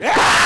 Yeah!